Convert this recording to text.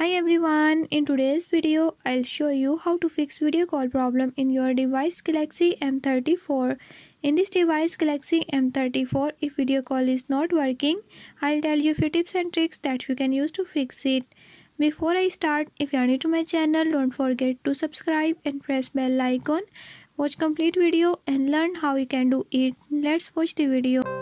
Hi everyone, in today's video I'll show you how to fix video call problem in your device Galaxy M34. In this device Galaxy M34 if video call is not working I'll tell you few tips and tricks that you can use to fix it. Before I start if you are new to my channel don't forget to subscribe and press bell icon. Watch complete video and learn how you can do it. Let's watch the video.